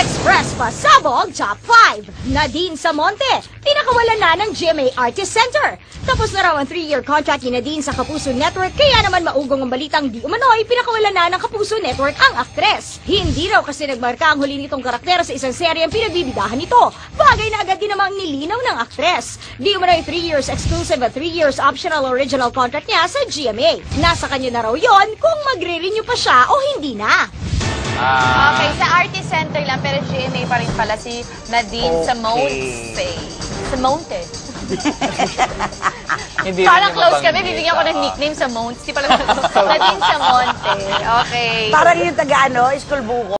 Express Pasabog Top 5. Nadine Samonte, pinakawalan na ng GMA Artist Center. Tapos na raw ang 3-year contract ni Nadine sa Kapuso Network kaya naman maugong ang balitang di umano'y pinakawalan na ng Kapuso Network ang aktres. Hindi raw kasi nagmarka ang huli nitong karakter sa isang serye ang pinagbibidahan nito. Bagay na agad din namang nilinaw ng aktres. Di umano'y 3 years exclusive at 3 years optional original contract niya sa GMA. Nasa kanya na raw yon kung magre-renew pa siya o hindi na. Ah, Okay, sa Artist Center lang, pero GMA pa rin pala si Nadine Okay. Samonte. Samonte. hindi Parang rin niya close kami, bibigyan ko ng nickname sa Monte. Di pala Nadine Samonte. Okay. Parang yung taga ano, school buko.